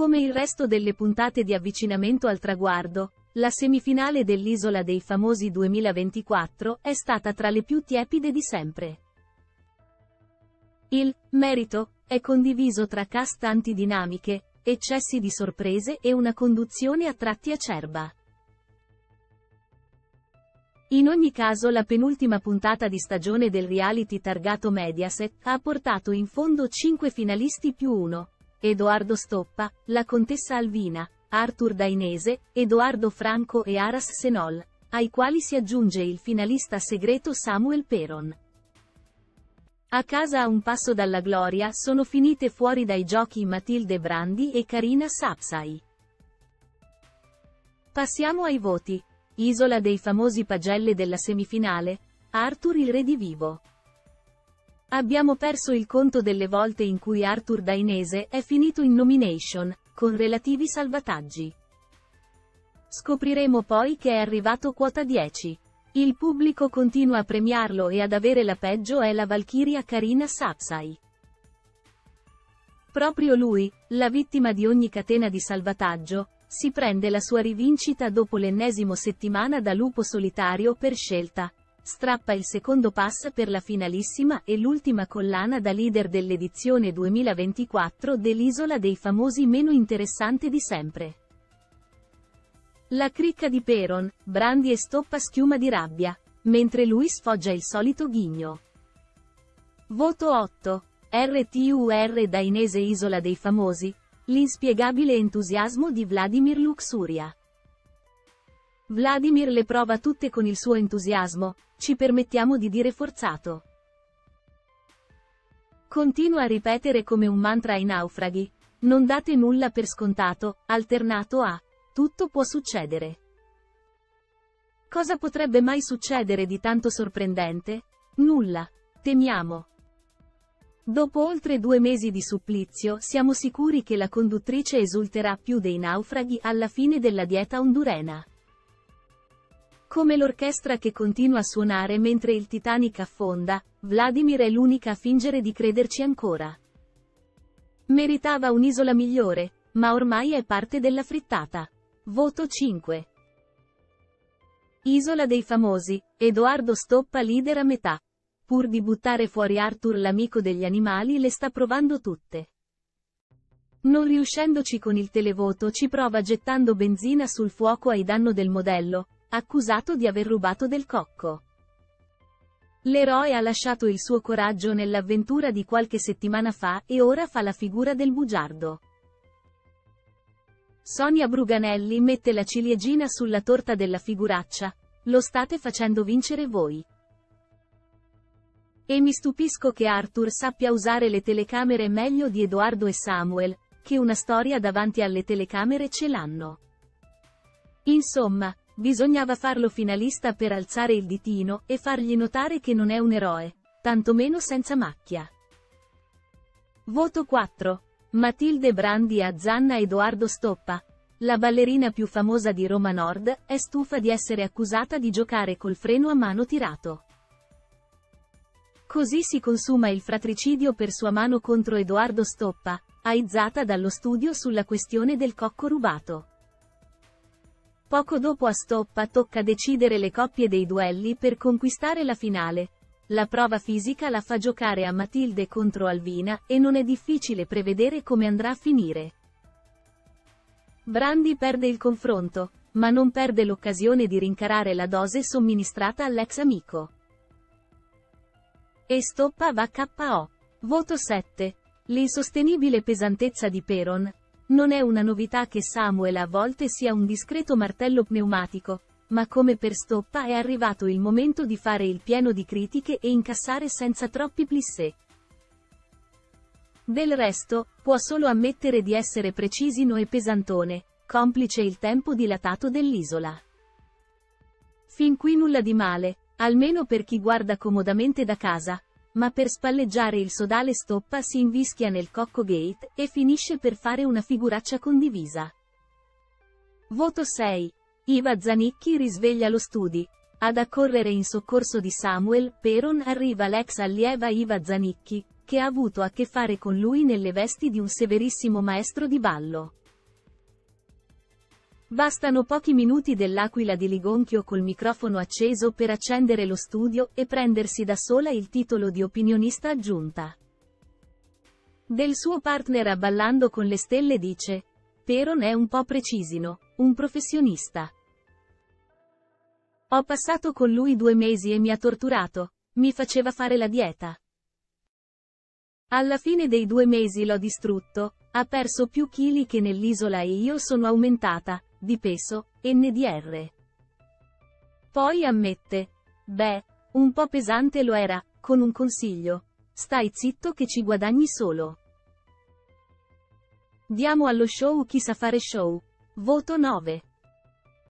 Come il resto delle puntate di avvicinamento al traguardo, la semifinale dell'Isola dei Famosi 2024 è stata tra le più tiepide di sempre. Il merito è condiviso tra cast antidinamiche, eccessi di sorprese e una conduzione a tratti acerba. In ogni caso la penultima puntata di stagione del reality targato Mediaset ha portato in fondo 5 finalisti più uno, Edoardo Stoppa, la contessa Alvina, Arthur Dainese, Edoardo Franco e Aras Senol, ai quali si aggiunge il finalista segreto Samuel Peron. A casa a un passo dalla gloria sono finite fuori dai giochi Matilde Brandi e Karina Sapsai. Passiamo ai voti. Isola dei famosi pagelle della semifinale. Arthur il redivivo. Abbiamo perso il conto delle volte in cui Arthur Dainese è finito in nomination, con relativi salvataggi. Scopriremo poi che è arrivato quota 10. Il pubblico continua a premiarlo e ad avere la peggio è la Valchiria Karina Sapsai. Proprio lui, la vittima di ogni catena di salvataggio, si prende la sua rivincita dopo l'ennesimo settimana da lupo solitario per scelta, strappa il secondo pass per la finalissima e l'ultima collana da leader dell'edizione 2024 dell'Isola dei Famosi meno interessante di sempre. La cricca di Peron, Brandi e Stoppa schiuma di rabbia, mentre lui sfoggia il solito ghigno. Voto 8. RTUR Dainese Isola dei Famosi, l'inspiegabile entusiasmo di Vladimir Luxuria. Vladimir le prova tutte con il suo entusiasmo, ci permettiamo di dire forzato. Continua a ripetere come un mantra ai naufraghi, non date nulla per scontato, alternato a, tutto può succedere. Cosa potrebbe mai succedere di tanto sorprendente? Nulla. Temiamo. Dopo oltre due mesi di supplizio siamo sicuri che la conduttrice esulterà più dei naufraghi alla fine della dieta hondurena. Come l'orchestra che continua a suonare mentre il Titanic affonda, Vladimir è l'unica a fingere di crederci ancora. Meritava un'isola migliore, ma ormai è parte della frittata. Voto 5. Isola dei famosi, Edoardo Stoppa leader a metà. Pur di buttare fuori Arthur l'amico degli animali le sta provando tutte. Non riuscendoci con il televoto ci prova gettando benzina sul fuoco ai danno del modello, accusato di aver rubato del cocco. L'eroe ha lasciato il suo coraggio nell'avventura di qualche settimana fa e ora fa la figura del bugiardo. Sonia Bruganelli mette la ciliegina sulla torta della figuraccia. Lo state facendo vincere voi. E mi stupisco che Arthur sappia usare le telecamere meglio di Edoardo e Samuel, che una storia davanti alle telecamere ce l'hanno. Insomma, Bisognava farlo finalista per alzare il ditino e fargli notare che non è un eroe, tantomeno senza macchia. Voto 4. Matilde Brandi a Zanna Edoardo Stoppa. La ballerina più famosa di Roma Nord è stufa di essere accusata di giocare col freno a mano tirato. Così si consuma il fratricidio per sua mano contro Edoardo Stoppa, aizzata dallo studio sulla questione del cocco rubato. Poco dopo a stoppa tocca decidere le coppie dei duelli per conquistare la finale. La prova fisica la fa giocare a Matilde contro Alvina, e non è difficile prevedere come andrà a finire. Brandi perde il confronto, ma non perde l'occasione di rincarare la dose somministrata all'ex amico. E stoppa va KO. Voto 7. L'insostenibile pesantezza di Peron, non è una novità che Samuel a volte sia un discreto martello pneumatico, ma come per Stoppa è arrivato il momento di fare il pieno di critiche e incassare senza troppi plissé. Del resto, può solo ammettere di essere precisino e pesantone, complice il tempo dilatato dell'isola. Fin qui nulla di male, almeno per chi guarda comodamente da casa, ma per spalleggiare il sodale stoppa si invischia nel cocco gate, e finisce per fare una figuraccia condivisa. Voto 6. Iva Zanicchi risveglia lo studi. Ad accorrere in soccorso di Samuel, Peron arriva l'ex allieva Iva Zanicchi, che ha avuto a che fare con lui nelle vesti di un severissimo maestro di ballo. Bastano pochi minuti dell'Aquila di Ligonchio col microfono acceso per accendere lo studio e prendersi da sola il titolo di opinionista aggiunta. Del suo partner a Ballando con le stelle dice, Peron è un po' precisino, un professionista. Ho passato con lui due mesi e mi ha torturato, mi faceva fare la dieta. Alla fine dei due mesi l'ho distrutto, ha perso più chili che nell'isola e io sono aumentata, di peso, NDR. Poi ammette. Beh, un po' pesante lo era, con un consiglio. Stai zitto che ci guadagni solo. Diamo allo show chi sa fare show. Voto 9.